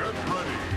Get ready.